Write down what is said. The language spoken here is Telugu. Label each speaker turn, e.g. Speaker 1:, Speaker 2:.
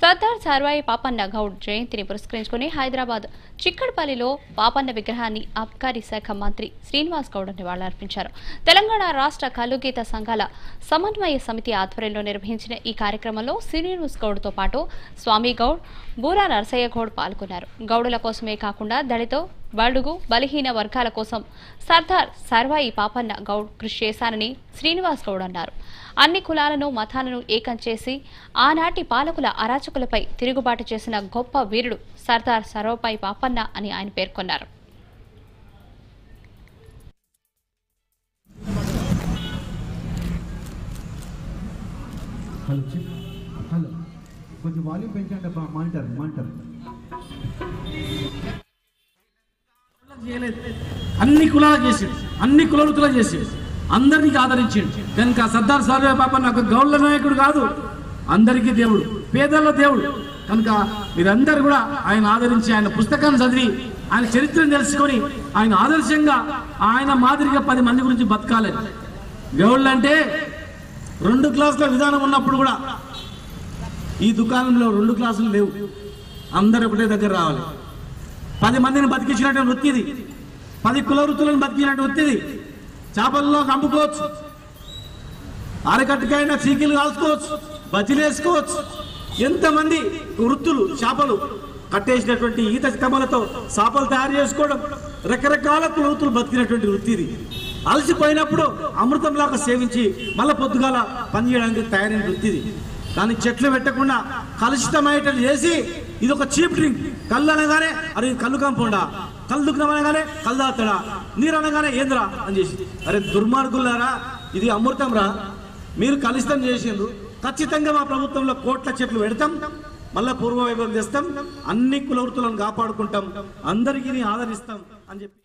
Speaker 1: సర్దార్ సార్వాయి పాపన్న గౌడ్ జయంతిని పురస్కరించుకుని హైదరాబాద్ చిక్కడపల్లిలో పాపన్న విగ్రహాన్ని అబ్కారీ శాఖ మంత్రి శ్రీనివాస్ గౌడ్ నివాళులర్పించారు. తెలంగాణ రాష్ట్ర కలుగీత సంఘాల సమన్వయ సమితి ఆధ్వర్యంలో నిర్వహించిన ఈ కార్యక్రమంలో శ్రీనివాస్ గౌడ్తో పాటు స్వామి గౌడ్ బూరా నరసయ్య గౌడ్ పాల్గొన్నారు. గౌడుల కోసమే కాకుండా దళితో బడుగు బలహీన వర్గాల కోసం సర్దార్ సర్వాయి పాపన్న గౌడ్ కృషి చేశానని శ్రీనివాస్ గౌడ్ అన్నారు. అన్ని కులాలను మతాలను ఏకం చేసి ఆనాటి పాలకుల అరాచకులపై తిరుగుబాటు చేసిన గొప్ప వీరుడు సర్దార్ సర్వపాయి పాపన్న అని ఆయన పేర్కొన్నారు.
Speaker 2: Hello hello. కొంచెం వాల్యూమ్ పెంచండి మానిటర్ మానిటర్.
Speaker 3: చేయలేదు. అన్ని కులాలు చేసిండు. అన్ని కులవృత్తులు చేసిండు. అందరికి ఆదరించిండు. కనుక సర్దార్ సార్వే పాప నాకు గౌళ్ళ నాయకుడు కాదు. అందరికీ దేవుడు. పేదల దేవుడు. కనుక మీరందరూ కూడా ఆయన ఆదరించి ఆయన పుస్తకాన్ని చదివి ఆయన చరిత్రను తెలుసుకొని ఆయన ఆదర్శంగా ఆయన మాదిరిగా పది మంది గురించి బతకాలి గౌళ్ళు అంటే రెండు క్లాసుల విధానం ఉన్నప్పుడు కూడా ఈ దుకాణంలో రెండు క్లాసులు లేవు. అందరూ ఒకటే దగ్గర రావాలి. పది మందిని బతికించినట్టు వృత్తిది పది కుల వృత్తులను బతికినట్టు వృత్తిది చేపల్లో అమ్ముకోవచ్చు అరకట్టుకైనా చీకీలు కాల్చుకోవచ్చు. బజ్జీలు వేసుకోవచ్చు ఎంతమంది వృత్తులు చేపలు కట్టేసినటువంటి ఈత కమ్మలతో చేపలు తయారు చేసుకోవడం రకరకాల కులవృత్తులు బతికినటువంటి బతికినటువంటి వృత్తిది అలసిపోయినప్పుడు అమృతంలాగా సేవించి మళ్ళీ పొద్దుగాల పనిచేయడానికి తయారైన వృత్తిది దాన్ని చెట్లు పెట్టకుండా కలుషితమయ్యేటట్టు చేసి ఇది ఒక చీప్ డ్రింక్. కళ్ళు అనగానే అరే కళ్ళు కంపౌండా? కళ్ళు దుఃఖం అనగానే కళ్ళు తాగుతాడా? నీరు అనగానే ఏంద్రా? అని చేసి అరే దుర్మార్గులారా ఇది అమృతం రా. మీరు కలుషితం చేసిండ్రు. ఖచ్చితంగా మా ప్రభుత్వంలో కోట్ల చెట్లు పెడతాం. మళ్ళా పూర్వ వైభవం తెస్తాం. అన్ని కుల వృత్తులను కాపాడుకుంటాం. అందరికీ ఆదరిస్తాం అని చెప్పి